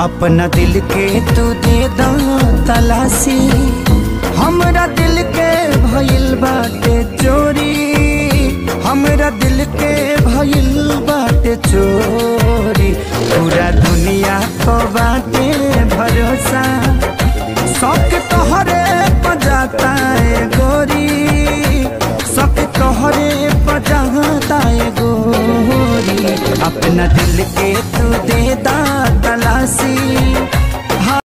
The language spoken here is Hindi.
अपना दिल के तू दे तलाशी। हमरा दिल के भैल बाटे चोरी। हमरा दिल के भैल बाटे चोरी। पूरा दुनिया को बाटे भरोसा। शौक तोहरे पजाता है गोरी। शौक तोहरे पजाता है गोरी। अपना दिल के तू दे